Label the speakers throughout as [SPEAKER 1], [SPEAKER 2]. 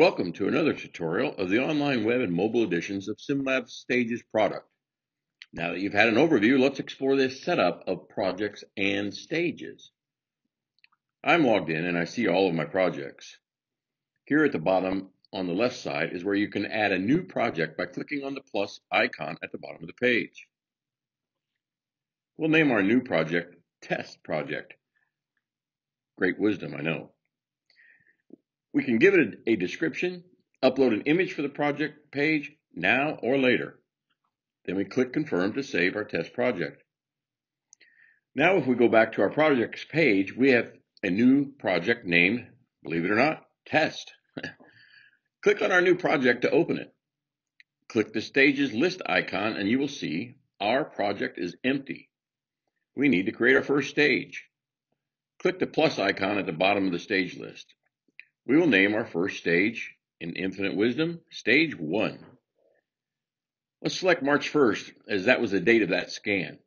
[SPEAKER 1] Welcome to another tutorial of the online web and mobile editions of SimLab Stages product. Now that you've had an overview, let's explore this setup of projects and stages. I'm logged in and I see all of my projects. Here at the bottom on the left side is where you can add a new project by clicking on the plus icon at the bottom of the page. We'll name our new project Test Project. Great wisdom, I know. We can give it a, a description, upload an image for the project page now or later. Then we click confirm to save our test project. Now if we go back to our projects page, we have a new project named, believe it or not, test. click on our new project to open it. Click the stages list icon and you will see our project is empty. We need to create our first stage. Click the plus icon at the bottom of the stage list. We will name our first stage in Infinite Wisdom, Stage 1. Let's select March 1st, as that was the date of that scan.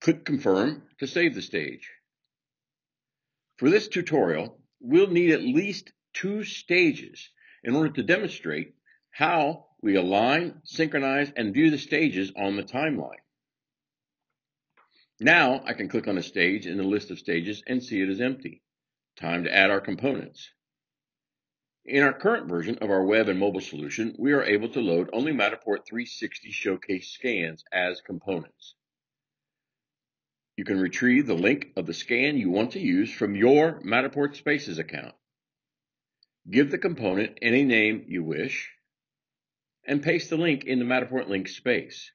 [SPEAKER 1] Click Confirm to save the stage. For this tutorial, we'll need at least two stages in order to demonstrate how we align, synchronize, and view the stages on the timeline. Now I can click on a stage in the list of stages and see it is empty. Time to add our components. In our current version of our web and mobile solution, we are able to load only Matterport 360 Showcase scans as components. You can retrieve the link of the scan you want to use from your Matterport Spaces account. Give the component any name you wish and paste the link in the Matterport link space.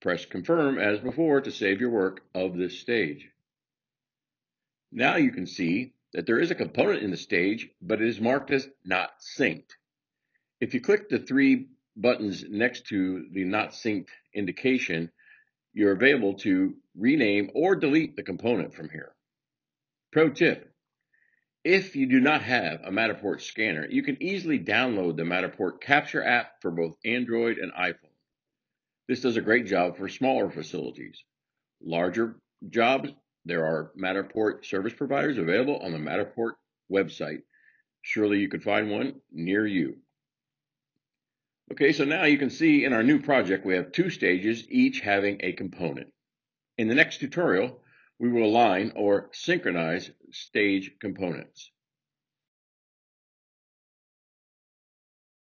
[SPEAKER 1] Press confirm as before to save your work of this stage. Now you can see that there is a component in the stage, but it is marked as not synced. If you click the three buttons next to the not synced indication, you're available to rename or delete the component from here. Pro tip, if you do not have a Matterport scanner, you can easily download the Matterport Capture app for both Android and iPhone. This does a great job for smaller facilities. Larger jobs, there are Matterport service providers available on the Matterport website. Surely you could find one near you. Okay, so now you can see in our new project we have two stages, each having a component. In the next tutorial, we will align or synchronize stage components.